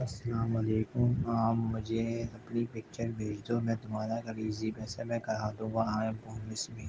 السلام علیکم۔ آپ مجھے اپنی پکچر بھیج دو، میں تمہارا خریزی پیسے میں کرا دوں گا۔ I am promise me